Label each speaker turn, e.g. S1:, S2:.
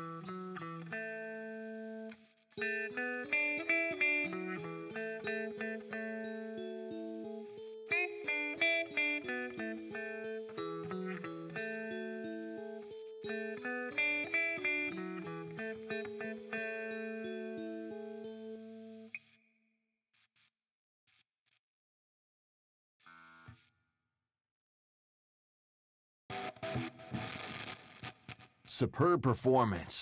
S1: Thank you. Superb performance.